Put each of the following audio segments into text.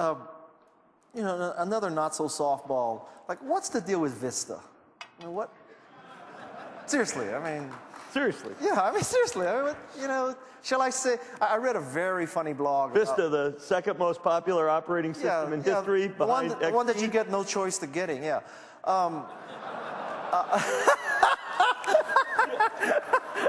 Um, you know, another not so softball. Like, what's the deal with Vista? I mean, what? Seriously, I mean, Seriously. yeah, I mean, seriously, I mean, what- you know, shall I say? I I read a very funny blog. about- Vista, the second most popular operating system in history, the one, behind that, one that you get no choice to getting, yeah. Um, uh,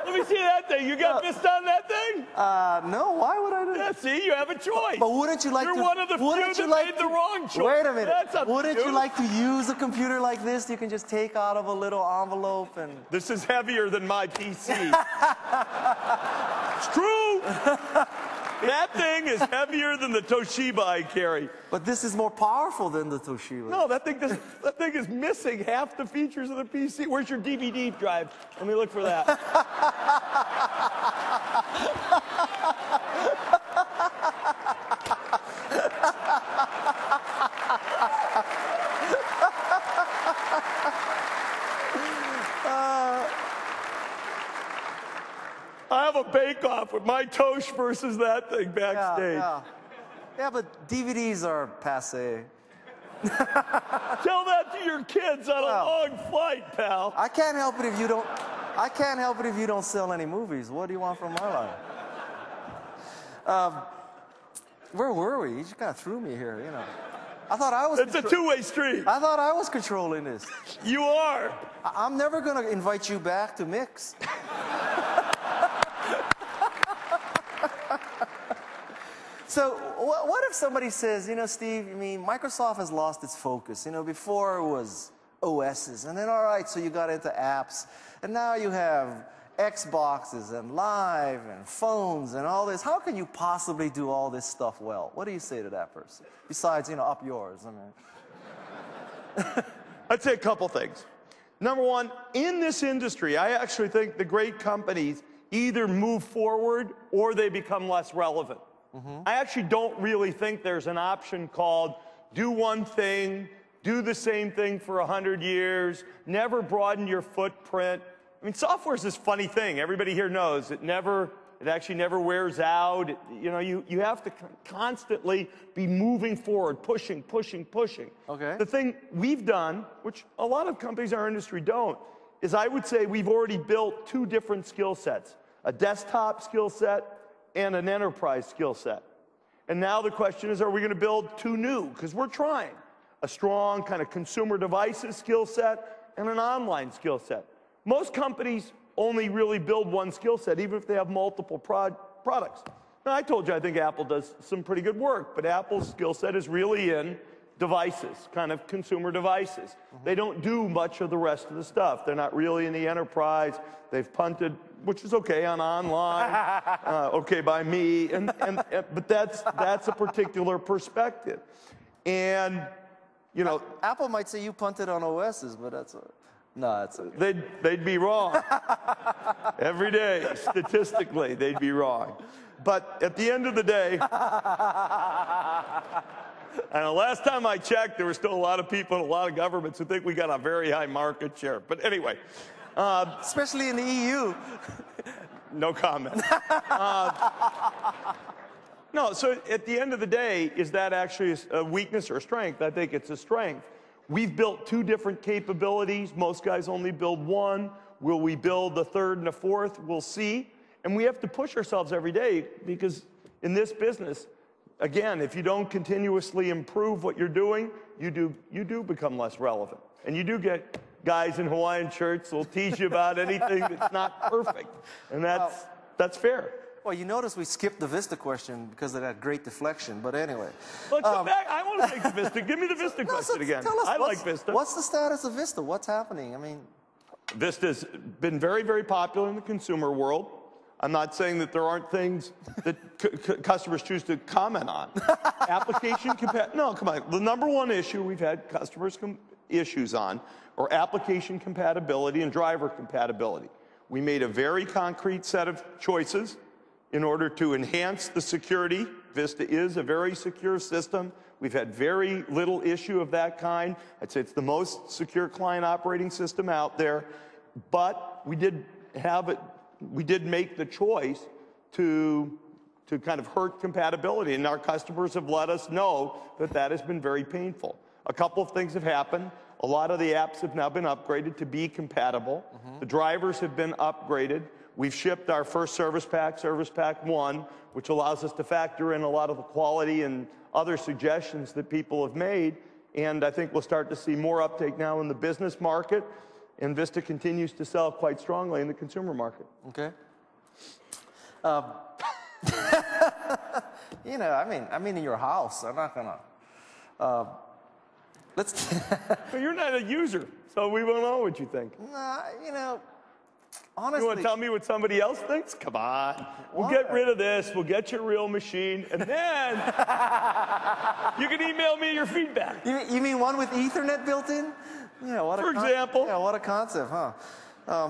Let me see that thing. You got uh, Vista on that thing? Uh, no, why would I Yeah? See, you have a choice. But wouldn't you like You're to? one of the few wouldn't that you like made to, the wrong choice. Wait a minute. That's up wouldn't you you. like to use a computer like this? You can just take out of a little envelope and. This is heavier than my PC. it's true. that thing is heavier than the Toshiba I carry. But this is more powerful than the Toshiba. No, that thing, does, that thing is missing half the features of the PC. Where's your DVD drive? Let me look for that. a bake-off with my Tosh versus that thing backstage. yeah. Yeah, but DVDs are passe. Tell that to your kids on a Wow. long flight, pal. I can't help it if you don't. I can't help it if you don't sell any movies. What do you want from my life? Um, where were we? You just kind of threw me here. You know, I thought I was. It's a two-way street. I thought I was controlling this. You are. I- I'm never gonna invite you back to mix. So what, what if somebody says, you know, Steve, I mean, Microsoft has lost its focus. You know, before it was OSs, and then all right, so you got into apps, and now you have Xboxes and live and phones and all this. How can you possibly do all this stuff well? What do you say to that person? Besides, you know, up yours. I mean. I'd say a couple things. Number one, in this industry, I actually think the great companies either move forward or they become less relevant. Mm-hmm. I actually don't really think there's an option called do one thing, do the same thing for 100 years, never broaden your footprint. I mean, software is this funny thing. Everybody here knows it never, it actually never wears out. It- you know, you, you have to constantly be moving forward, pushing, pushing, pushing. Okay. The thing we've done, which a lot of companies in our industry don't, is I would say we've already built two different skill sets a desktop skill set and an enterprise skill set. And now the question is are we going to build two new? Because we're trying a strong kind of consumer devices skill set and an online skill set. Most companies only really build one skill set, even if they have multiple prod- products. Now, I told you I think Apple does some pretty good work, but Apple's skill set is really in devices, kind of consumer devices. Mm-hmm. They don't do much of the rest of the stuff. They're not really in the enterprise. They've punted, which is okay on online, uh, okay by me, and, and, and- but that's that's a particular perspective, and you know Apple might say you punted on OSs, but that's a, no, that's okay. they'd they'd be wrong every day statistically they'd be wrong, but at the end of the day. And the last time I checked, there were still a lot of people in a lot of governments who think we got a very high market share. But anyway, especially in the EU. no comment. Uh, no, so at the end of the day, is that actually a weakness or a strength? I think it's a strength. We've built two different capabilities. Most guys only build one. Will we build the third and the fourth? We'll see. And we have to push ourselves every day because in this business, again, if you don't continuously improve what you're doing, you do, you do become less relevant. And you do get guys in Hawaiian shirts who'll tease you about anything that's not perfect. And that's, that's fair. Well, you notice we skipped the Vista question because of that great deflection. But anyway, Let's go back. I want to take the Vista. Give me the Vista Um, No, so question again. tell us I like what's- Vista. What's the status of Vista? What's happening? I mean, Vista's been very, very popular in the consumer world. I'm not saying that there aren't things that c- c- customers choose to comment on. application compa- No, come on. The number one issue we've had customers com- issues on are application compatibility and driver compatibility. We made a very concrete set of choices in order to enhance the security. Vista is a very secure system. We've had very little issue of that kind. I'd say it's the most secure client operating system out there. But we did have it, we did make the choice to, to kind of hurt compatibility. And our customers have let us know that that has been very painful. A couple of things have happened. A lot of the apps have now been upgraded to be compatible. The drivers have been upgraded. We've shipped our first service pack, Service Pack 1, which allows us to factor in a lot of the quality and other suggestions that people have made. And I think we'll start to see more uptake now in the business market. And Vista continues to sell quite strongly in the consumer market. Okay. Um, you know, I mean, I mean, in your house, I'm not gonna. Uh, let's. But you're not a user, so we won't know what you think. nah, you know, honestly. You want to tell me what somebody else thinks? Come on. We'll What? get rid of this. We'll get your real machine. And then you can email me your feedback. You, you mean one with Ethernet built in? Yeah, what a For con- example. Yeah, what a concept, huh? Um,